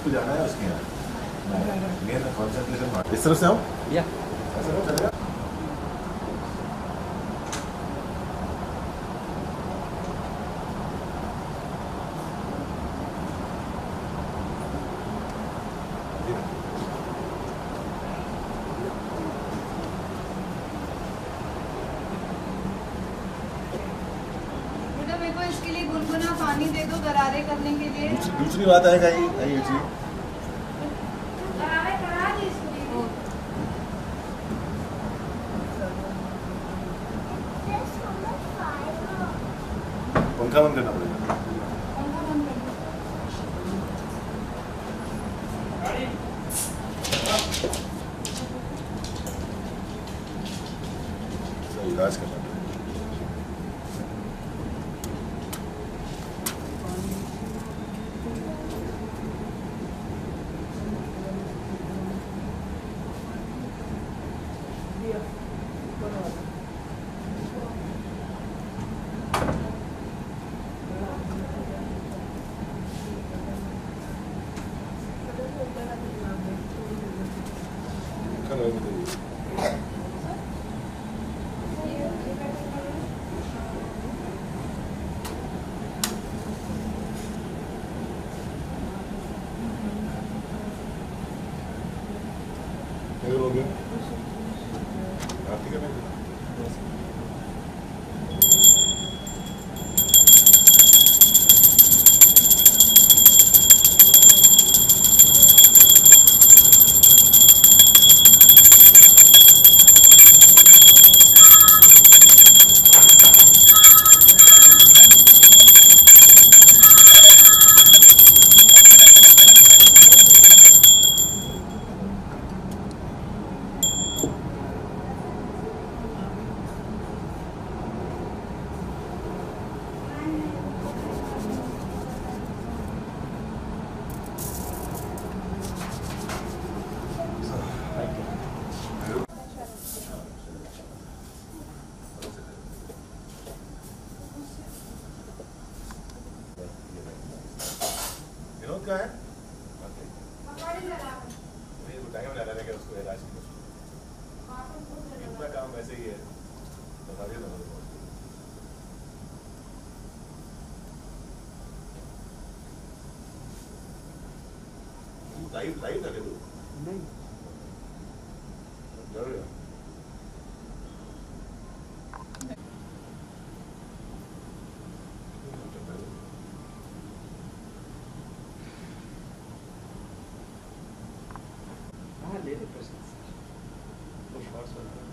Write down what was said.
उसको जाना है उसके यहाँ। हाँ, हाँ, हाँ। इस तरफ़ से आओ। या। को इसके लिए गुनगुना पानी दे दो गरारे करने के लिए। दूसरी दूसरी बात दी इसको पंखा बंद करना पड़ेगा। इसका इलाज करना। 애들이. 내려오면 나한테 가면 मैं लगा उसको इलाज की इतना काम वैसे ही है। लाइव लाइव नहीं। also.